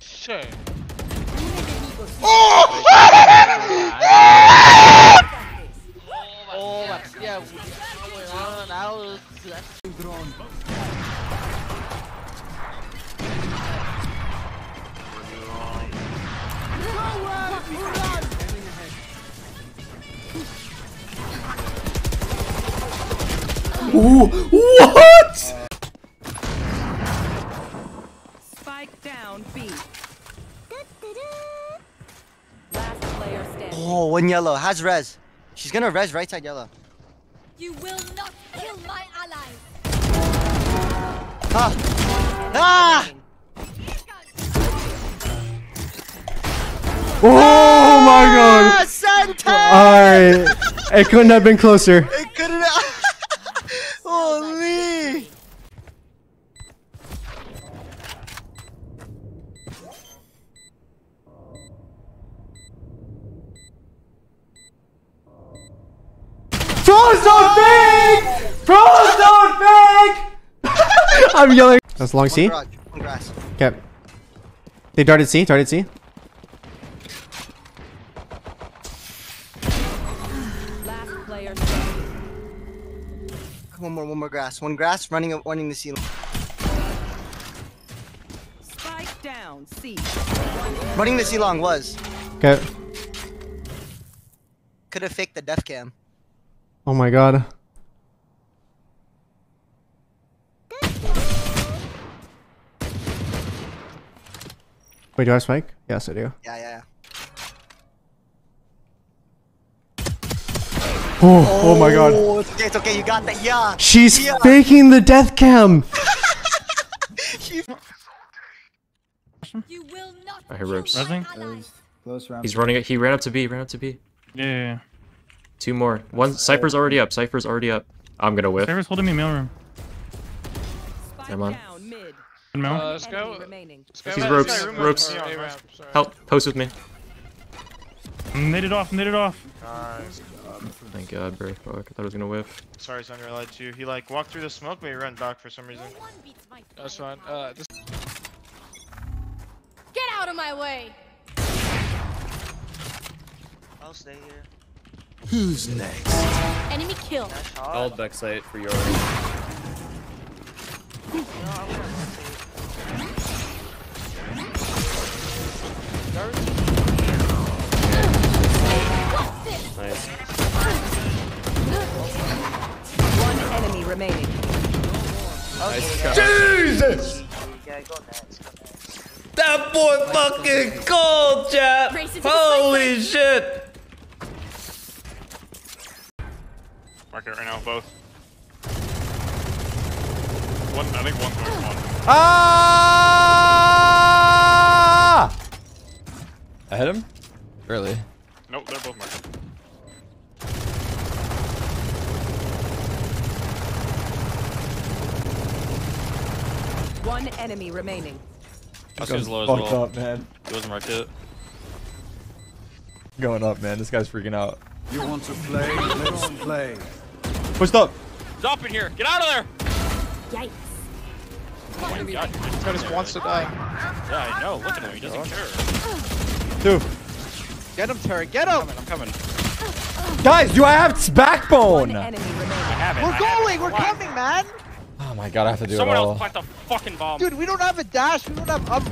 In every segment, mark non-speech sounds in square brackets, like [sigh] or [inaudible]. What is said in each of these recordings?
Sure. Oh! oh, yeah, what's going on? I was. That's drone. Ooh! Whoa! One yellow. Has res. She's gonna res right side yellow. You will not kill my allies. Ah! Ah! Oh my Ah, god. Santa! Alright. It couldn't have been closer. It Frozen fake! Frozen fake! [laughs] I'm yelling. That's long C. Garage, on grass. Okay. They darted C, darted C. Last player standing. One more, one more grass. One grass, running, running the ceiling. Spike down C. Running the C long was. Okay. Could have faked the death cam. Oh my god. Wait, do I spike? Yes, I do. Yeah, yeah, yeah. Oh, oh my god. Oh, it's okay, it's okay. You got that. Yeah. She's Yeah. faking the death cam. [laughs] You will not I hear kill ropes. Nothing? Close round. He's running. He ran up to B. Ran up to B. Yeah, yeah, yeah. Two more. One. Cypher's already up. Cypher's already up. I'm gonna whiff. Cypher's holding me mailroom. Spike Come on. down mail. Uh, let's go. Let's go. He's Let's ropes, go. ropes. Yeah, ramp, sorry. Help. Post with me. Knit it off, knit it off. Nice. Thank God, bro. Fuck. I thought I was gonna whiff. Sorry, Sandra, I lied to you. He like walked through the smoke, but he ran back for some reason. No one beats my That's fine. Uh, this Get out of my way. I'll stay here Enemy kill. I'll backside for your. Nice. One enemy remaining. Jesus! yeah go next go next That boy fucking cold, chat. Race into the Holy shit. Mark it right now, both. One, I think one's going one. Ah! I hit him? Really? Nope, they're both marked. One enemy remaining. This guy's low as Fucked well. up, man. He wasn't marked yet. Going up, man. This guy's freaking out. You want to play? Let's play. Pushed up. Stop in here! Get out of there! Yikes. Oh he just wants to die. Yeah, I know. Look at him. He doesn't care. Two. Get him Terry get him I'm coming. I'm coming. Guys, do I have One backbone? enemy remaining. have it. we're going we're coming man Oh my god, I have to do it. Someone else all. plant the fucking bomb. dude we don't have a dash we don't have up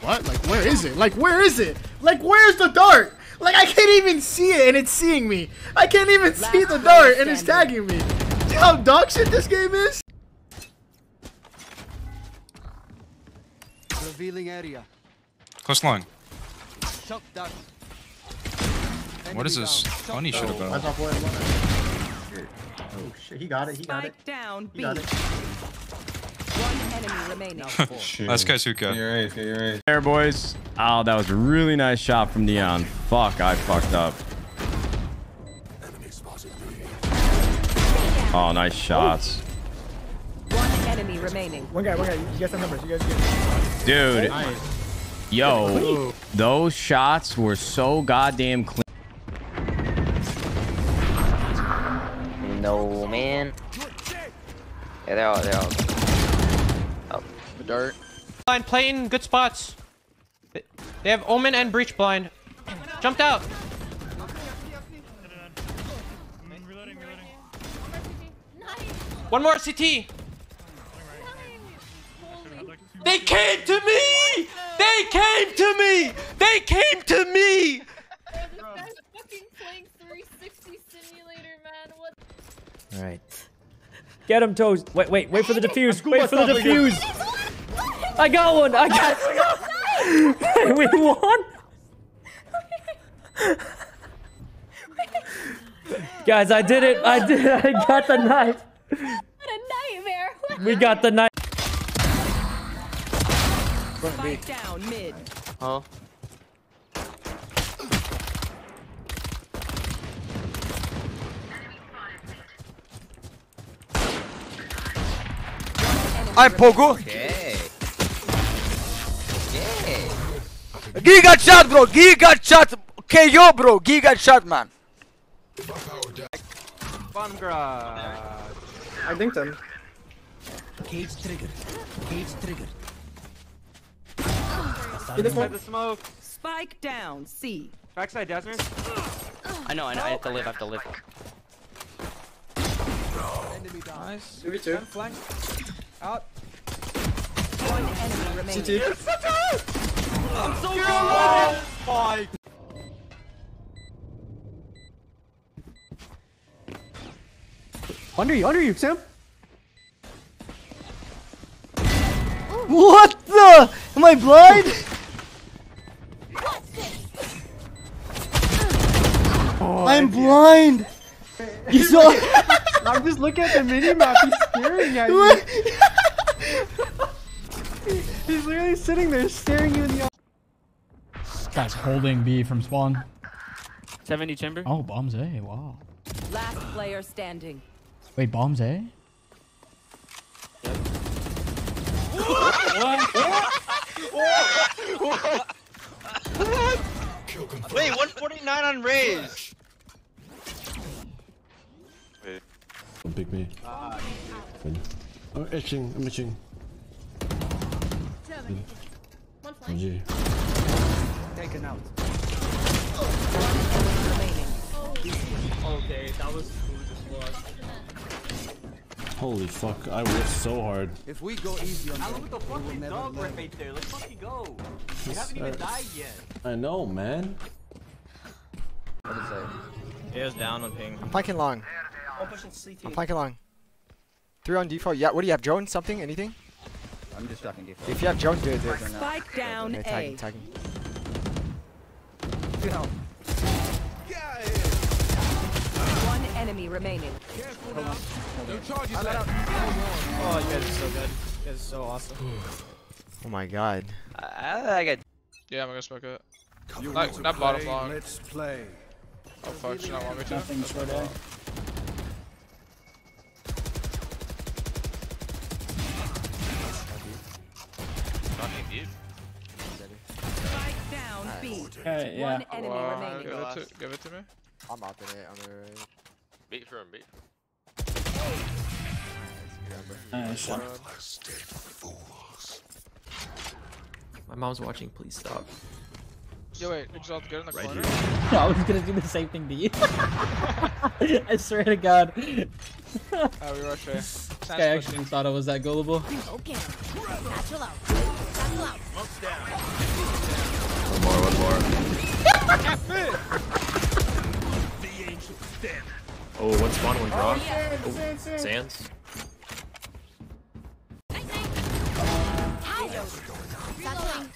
What? Like, where is it? Like, where is it? Like, where's the dart? Like, I can't even see it and it's seeing me. I can't even see the dart and it's tagging me. See how dog shit this game is? Revealing area. Close line. Shock dart. What is this? Funny should have been. Oh shit, he got it. He got it. Spike down B. He got it. One enemy [laughs] remaining. Let's [laughs] go, Suka. There, boys. Oh, that was a really nice shot from Neon. Fuck, I fucked up. Oh, nice shots. One enemy remaining. One guy, one guy. You guys have numbers. You guys get Dude, Nice. yo, those shots were so goddamn clean. no man Yeah, they're all, they're all. Up. Dirt. Blind, play in good spots. They- They have Omen and Breach blind. [clears throat] Jumped out. Reloading, reloading. One more CT. They came to me! They came to me! They came to me! fucking playing 360 simulator, man. What? All right. Get him, toes. Wait, wait, wait for the defuse. Wait for the defuse. I got one. I got. [laughs] [laughs] we won. Guys, I did it. I did. I got the knife. What a nightmare. [laughs] We got the knife. Spike down mid. Oh. I'm Pogo. Okay. Okay. Giga shot, bro. Giga shot. KO, bro. Giga shot, man. Grab I think them. Cage trigger. Cage trigger. Spike down C. Backside, Desmond. I know, I know. I have to live. I have to live. Enemy down. Nice. Maybe two. One enemy remaining. CT. Under you, under you, Sam. What the? Am I blind? Oh, I'm blind. You saw? [laughs] I'm just looking at the mini map. He's staring at [laughs] you. [laughs] He's literally sitting there staring you in the eye. Guy's holding B from spawn. 70 chamber. Oh, bombs A. Wow. Last player standing. Wait, bombs A? Wait, 149 on rage. Don't Pick me. Ah. I'm itching. I'm itching. One flank. G. Taken out. Remaining. Holy fuck! I worked so hard. If we go easy on them, the fucking dog right there. Let's fucking go. You haven't even died yet. I know, man. It was down on ping. I'm flanking long. I'm flanking long. Three on default. Yeah, what do you have? Drone? Something? Anything? I'm just talking default. If you have drone, do it. Do it. Spike down Okay, A. tagging, tagging. One enemy remaining. Oh, you guys are so good. You guys are so awesome. [sighs] Oh my god. I, I got. Yeah, I'm gonna smoke it. You Not- not bottom long. Let's play. Oh fuck, should not want me to. Nothing B. Okay, yeah. One enemy Wow, remaining. give it to, give it to me. I'm out in it. I'm alright. Beat for him, beat. for Nice. My mom's watching. Please stop. Yo, wait, Exalt, get in the corner. [laughs] I was gonna do the same thing to you. [laughs] I swear to God. [laughs] This Oh, we rush A. guy actually thought I was that gullible. Okay. Satchel out. Satchel out. One One spawn, one drop. Oh, Sands.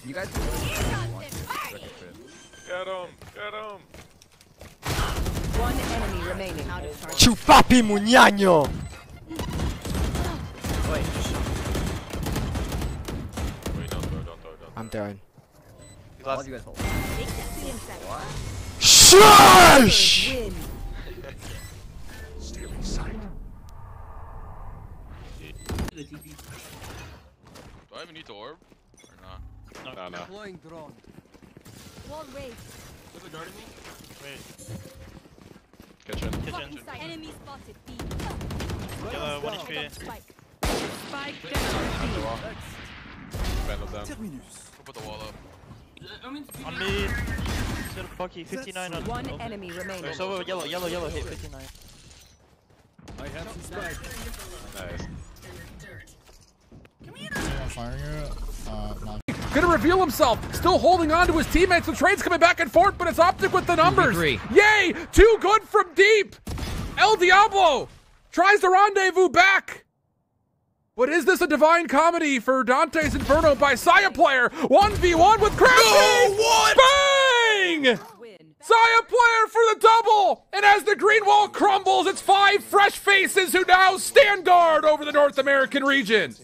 You guys. Get him, get him. One enemy remaining. Chupapi muñaño! I'm throwing. All you guys hold. Shush! Win. Do I even need to orb? Or not? No, no. no. Deploying drone. Wall raised. Who's guarding me? Wait. Kitchen. Fucking sight. Enemy spotted. B. Yellow, uh, one HP. spike. Spike down Vandal down. We'll Put the wall up. On me. Still Bucky, 59 on. One enemy remaining. Wait, so yellow, yellow, yellow hit 59. I have some spike. Nice. Firing it. Uh, not. Gonna reveal himself, still holding on to his teammates. The trade's coming back and forth, but it's Optic with the numbers. Three. Yay! Too good from deep. El Diablo tries the rendezvous back. But is this a divine comedy for Dante's Inferno by Sayaplayer? 1v1 with Crafty! No, what? Bang! Win. Sayaplayer for the double! And as the green wall crumbles, it's five fresh faces who now stand guard over the North American region.